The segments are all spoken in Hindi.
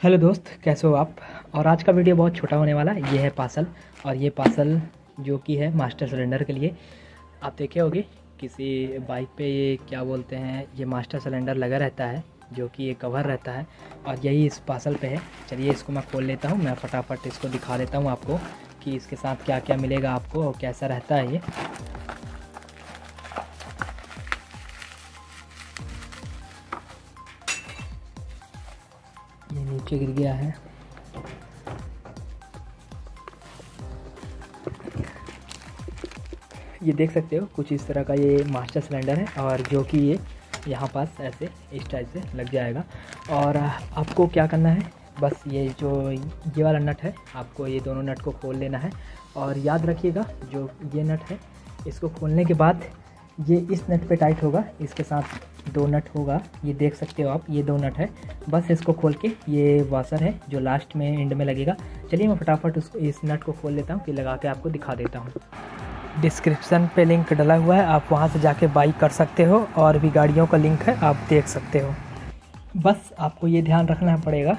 हेलो दोस्त, कैसे हो आप? और आज का वीडियो बहुत छोटा होने वाला है ये है पार्सल। और ये पार्सल जो कि है मास्टर सिलेंडर के लिए। आप देखे होगे, किसी बाइक पे ये क्या बोलते हैं, ये मास्टर सिलेंडर लगा रहता है, जो कि ये कवर रहता है। और यही इस पार्सल पे है। चलिए इसको मैं खोल लेता हूँ, मैं फटाफट इसको दिखा देता हूँ आपको कि इसके साथ क्या क्या मिलेगा आपको और कैसा रहता है ये। ये नीचे गिर गया है। ये देख सकते हो, कुछ इस तरह का ये मास्टर सिलेंडर है और जो कि ये यहाँ पास ऐसे इस टाइप से लग जाएगा। और आपको क्या करना है, बस ये जो ये वाला नट है, आपको ये दोनों नट को खोल लेना है। और याद रखिएगा, जो ये नट है, इसको खोलने के बाद ये इस नट पे टाइट होगा, इसके साथ दो नट होगा, ये देख सकते हो आप, ये दो नट है। बस इसको खोल के ये वाशर है, जो लास्ट में एंड में लगेगा। चलिए मैं फटाफट उसको इस नट को खोल लेता हूँ, फिर लगा के आपको दिखा देता हूँ। डिस्क्रिप्शन पे लिंक डला हुआ है, आप वहाँ से जाके बाई कर सकते हो, और भी गाड़ियों का लिंक है, आप देख सकते हो। बस आपको ये ध्यान रखना पड़ेगा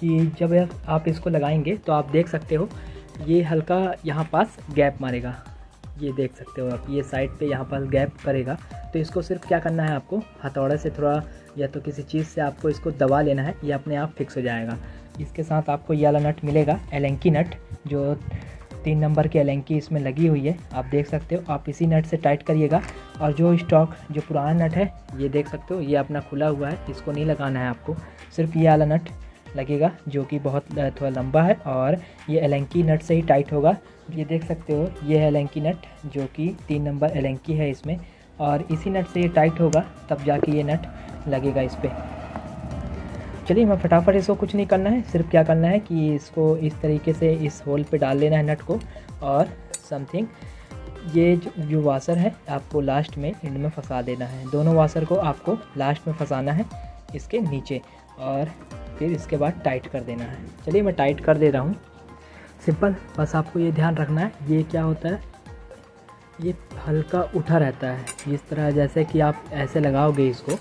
कि जब आप इसको लगाएँगे तो आप देख सकते हो, ये हल्का यहाँ पास गैप मारेगा। ये देख सकते हो आप, ये साइड पे यहाँ पर गैप करेगा। तो इसको सिर्फ़ क्या करना है आपको, हथौड़े से थोड़ा या तो किसी चीज़ से आपको इसको दबा लेना है, ये अपने आप फिक्स हो जाएगा। इसके साथ आपको ये वाला नट मिलेगा एलेंकी नट जो तीन नंबर की एलेंकी इसमें लगी हुई है। आप देख सकते हो, आप इसी नट से टाइट करिएगा। और जो स्टॉक जो पुराना नट है, ये देख सकते हो, ये अपना खुला हुआ है, इसको नहीं लगाना है आपको। सिर्फ़ ये वाला नट लगेगा जो कि बहुत थोड़ा लंबा है और ये एलेंकी नट से ही टाइट होगा। ये देख सकते हो ये है एलेंकी नट जो कि तीन नंबर एलेंकी है इसमें। और इसी नट से ये टाइट होगा तब जाके ये नट लगेगा इस पर चलिए मैं फटाफट इसको कुछ नहीं करना है सिर्फ़ क्या करना है कि इसको इस तरीके से इस होल पे डाल लेना है नट को। और समथिंग ये जो, जो वाशर है आपको लास्ट में एंड में फंसा देना है। दोनों वाशर को आपको लास्ट में फंसाना है इसके नीचे। और फिर इसके बाद टाइट कर देना है। चलिए मैं टाइट कर दे रहा हूँ। सिंपल बस आपको ये ध्यान रखना है। ये क्या होता है? ये हल्का उठा रहता है। इस तरह जैसे कि आप ऐसे लगाओगे इसको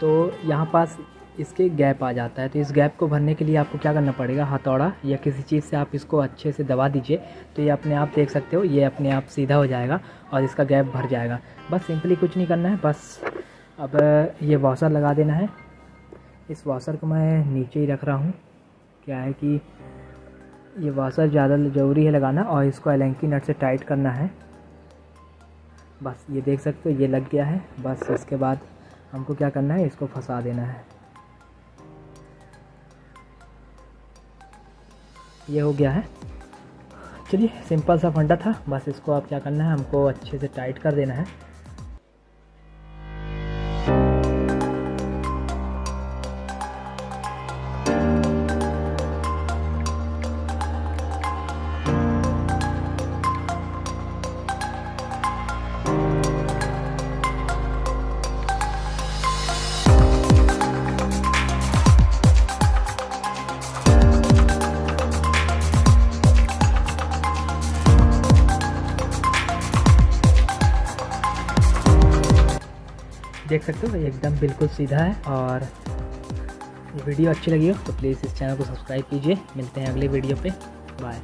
तो यहाँ पास इसके गैप आ जाता है। तो इस गैप को भरने के लिए आपको क्या करना पड़ेगा? हथौड़ा या किसी चीज़ से आप इसको अच्छे से दबा दीजिए। तो ये अपने आप देख सकते हो, ये अपने आप सीधा हो जाएगा और इसका गैप भर जाएगा। बस सिंपली कुछ नहीं करना है। बस अब ये वॉशर लगा देना है। इस वॉशर को मैं नीचे ही रख रहा हूँ। क्या है कि ये वाशर ज़्यादा ज़रूरी है लगाना और इसको एलेंकी नट से टाइट करना है। बस, ये देख सकते हो, ये लग गया है। बस, इसके बाद हमको क्या करना है, इसको फंसा देना है। ये हो गया है। चलिए, सिंपल सा फंडा था। बस, इसको आप क्या करना है, हमको अच्छे से टाइट कर देना है। देख सकते हो एकदम बिल्कुल सीधा है और वीडियो अच्छी लगी हो तो प्लीज़ इस चैनल को सब्सक्राइब कीजिए। मिलते हैं अगले वीडियो पे। बाय